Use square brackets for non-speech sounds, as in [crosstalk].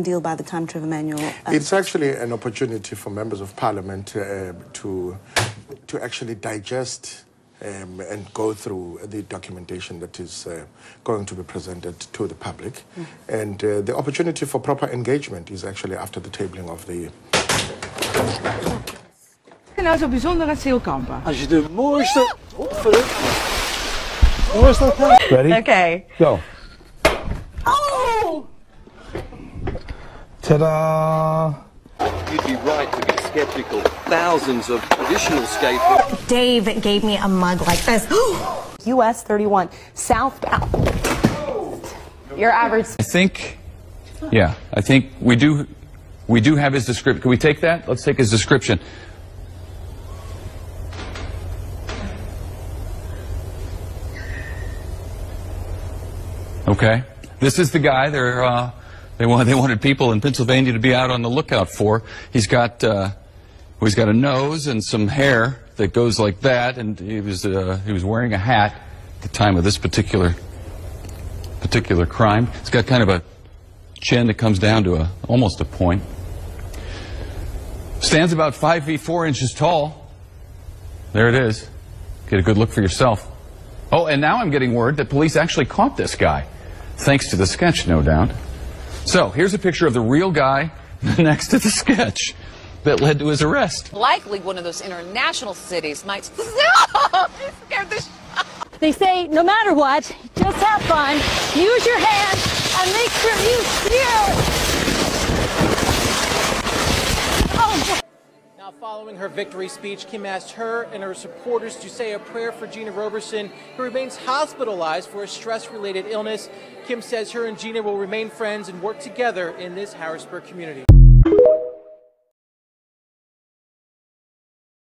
deal by the time, Trevor Manuel? Uh, It's actually an opportunity for members of parliament uh, to, to actually digest um, and go through the documentation that is uh, going to be presented to the public. And uh, the opportunity for proper engagement is actually after the tabling of the En nou zo bijzonder aan Zeelkampen. Als je de mooiste... Verruk. Hoe is dat nou? Ready? Okay. Go. Ta-da! You'd be right to be skeptical. Thousands of additional skateboarders. Dave gave me a mug like this. [gasps] US 31 southbound. Your average I think, yeah, I think we do, we do have his description. Can we take that? Let's take his description. Okay, this is the guy they're, uh, they want, they wanted people in Pennsylvania to be out on the lookout for. He's got, uh, well, he's got a nose and some hair that goes like that, and he was, uh, he was wearing a hat at the time of this particular particular crime. It's got kind of a chin that comes down to a almost a point. Stands about five feet four inches tall. There it is. Get a good look for yourself. Oh, and now I'm getting word that police actually caught this guy, thanks to the sketch, no doubt. So here's a picture of the real guy [laughs] next to the sketch that led to his arrest. likely one of those international cities might. [laughs] No! The They say no matter what, just have fun, use your hands, and make sure you steer. Oh, Now, following her victory speech, Kim asked her and her supporters to say a prayer for Gina Roberson, who remains hospitalized for a stress related illness. Kim says her and Gina will remain friends and work together in this Harrisburg community.